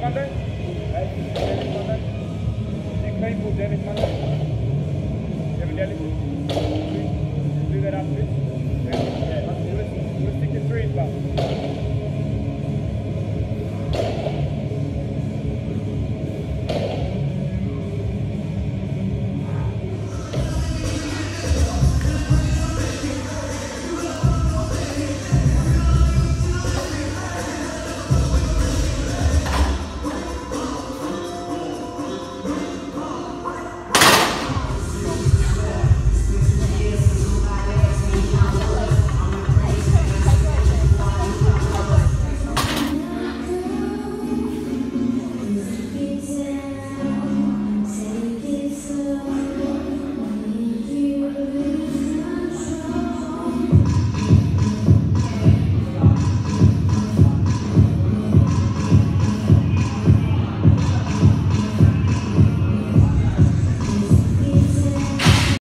contact. Direct contact. Take my foot, direct contact. Direct contact.